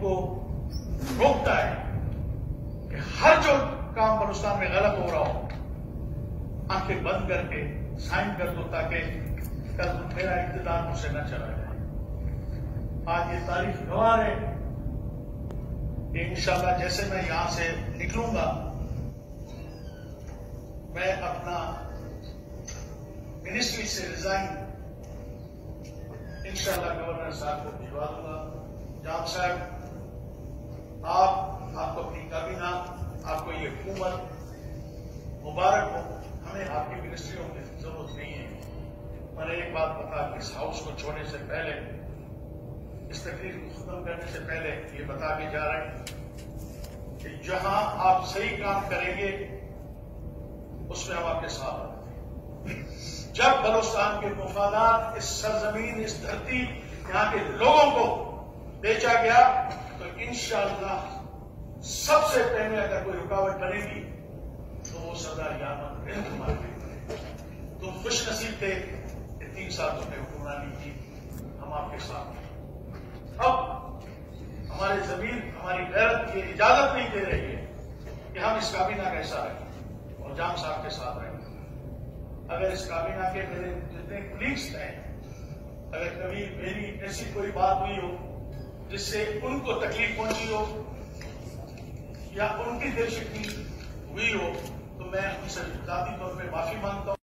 کو روکتا ہے کہ ہر جو کام بلوچستان میں غلط ہو رہا ہو، آنکھیں بند کر کے سائن کر دو تاکہ کل میرا اقتدار مجھ سے نہ چلا جائے آج یہ تاریخ گواہ ہے۔ کہ انشاءاللہ جیسے میں یہاں سے نکلوں گا، میں اپنا منسٹری سے ریزائن انشاءاللہ گورنر صاحب کو بھجوا دوں گا۔ جام صاحب آپ آپ کو اپنی کابینہ، آپ کو یہ حکومت مبارک ہو، ہمیں آپ کی منسٹریوں کی ضرورت نہیں ہے۔ میں نے ایک بات بتا کہ اس ہاؤس کو چھوڑنے سے پہلے، اس تقریر کو ختم کرنے سے پہلے یہ بتا کے جا رہے ہیں کہ جہاں آپ صحیح کام کریں گے، اس میں ہم آپ کے ساتھ ہیں جب بلوچستان کے مفادات اس سرزمین، اس دھرتی، یہاں کے لوگوں کو بیچا گیا تو انشاءاللہ سب سے پہلے اگر کوئی رکاوٹ بنے گی تو وہ سردار یامن رحم کمار کی تم خوش نصیب تھے کہ تین سال تم نے حکمرانی کی ہم آپ کے ساتھ ہیں۔ اب ہمارے زمین، ہماری غیرت کی اجازت نہیں دے رہی ہے کہ ہم اس کابینہ کا حصہ رہیں اور جام صاحب کے ساتھ رہیں۔ اگر اس کابینہ کے میرے جتنے کلیگس ہیں، اگر کبھی میری ایسی کوئی بات ہوئی ہو جس سے ان کو تکلیف پہنچی ہو یا ان کی دل شکنی ہوئی ہو، تو میں ان سے ذاتی طور پہ معافی مانگتا ہوں۔